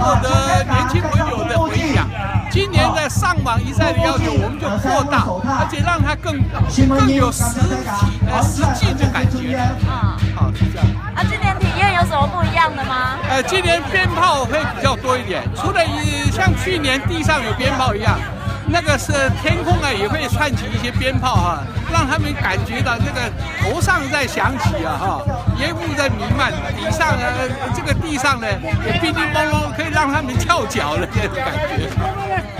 获得年轻朋友的回响。今年的上网一赛的要求，我们就扩大，而且让它更更有实体呃实际的感觉。啊，好，是这样。啊，今年体验有什么不一样的吗？呃，今年鞭炮会比较多一点，除了一像去年地上有鞭炮一样，那个是天空啊也会串起一些鞭炮哈、让他们感觉到这个头上在响起啊哈、烟雾在弥漫，底上呢这个地上呢也叮叮咚咚，让他们跳脚了这种感觉。